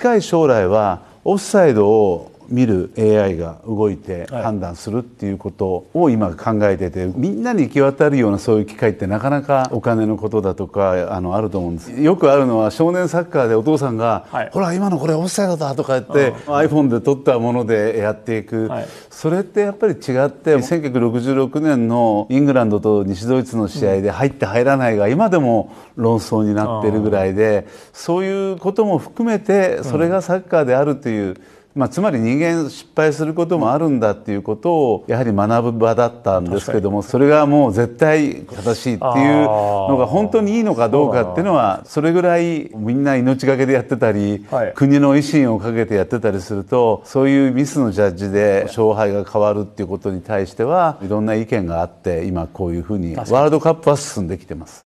近い将来はオフサイドを見る AI が動いて判断するっていうことを今考えててみんなに行き渡るようなそういう機会ってなかなかお金のことだとかあのあると思うんです。よくあるのは少年サッカーでお父さんが「はい、ほら今のこれオフサイドだ」とか言って iPhone で撮ったものでやっていく、はい、それってやっぱり違って1966年のイングランドと西ドイツの試合で入って入らないが今でも論争になってるぐらいでそういうことも含めてそれがサッカーであるという。まあ、つまり人間失敗することもあるんだっていうことをやはり学ぶ場だったんですけどもそれがもう絶対正しいっていうのが本当にいいのかどうかっていうのはそれぐらいみんな命がけでやってたり、国の威信をかけてやってたりするとそういうミスのジャッジで勝敗が変わるっていうことに対してはいろんな意見があって今こういうふうに。ワールドカップは進んできてます。